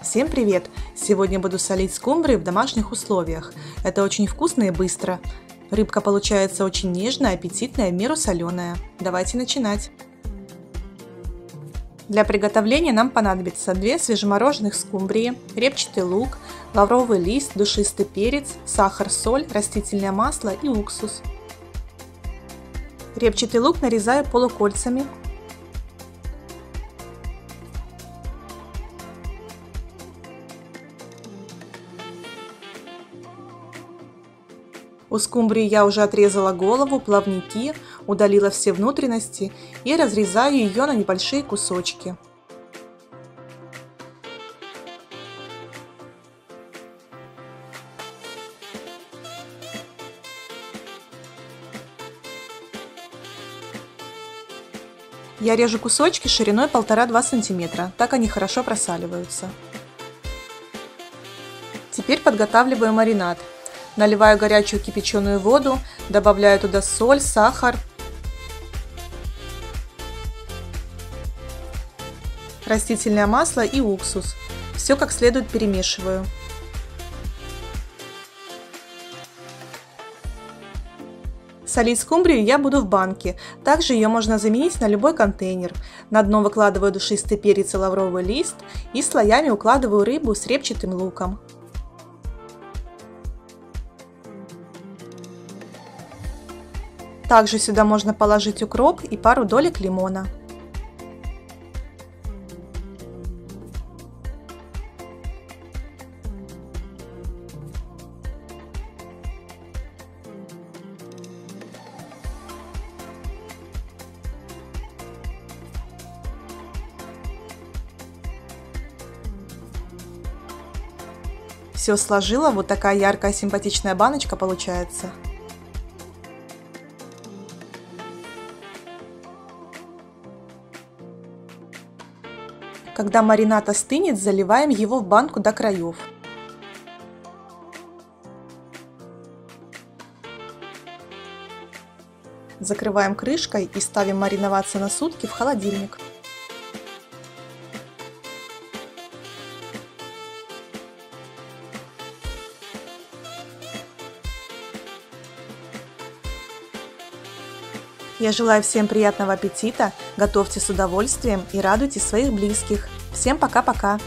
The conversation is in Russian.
Всем привет! Сегодня буду солить скумбрию в домашних условиях. Это очень вкусно и быстро. Рыбка получается очень нежная, аппетитная, в меру соленая. Давайте начинать. Для приготовления нам понадобится 2 свежемороженых скумбрии, репчатый лук, лавровый лист, душистый перец, сахар, соль, растительное масло и уксус. Репчатый лук нарезаю полукольцами, У скумбрии я уже отрезала голову, плавники, удалила все внутренности и разрезаю ее на небольшие кусочки. Я режу кусочки шириной 1,5-2 см, так они хорошо просаливаются. Теперь подготавливаю маринад. Наливаю горячую кипяченую воду, добавляю туда соль, сахар, растительное масло и уксус. Все как следует перемешиваю. Солить скумбрию я буду в банке. Также ее можно заменить на любой контейнер. На дно выкладываю душистый перец и лавровый лист и слоями укладываю рыбу с репчатым луком. Также сюда можно положить укроп и пару долек лимона. Все сложила, вот такая яркая симпатичная баночка получается. Когда маринад остынет, заливаем его в банку до краев. Закрываем крышкой и ставим мариноваться на сутки в холодильник. Я желаю всем приятного аппетита, готовьте с удовольствием и радуйте своих близких. Всем пока-пока!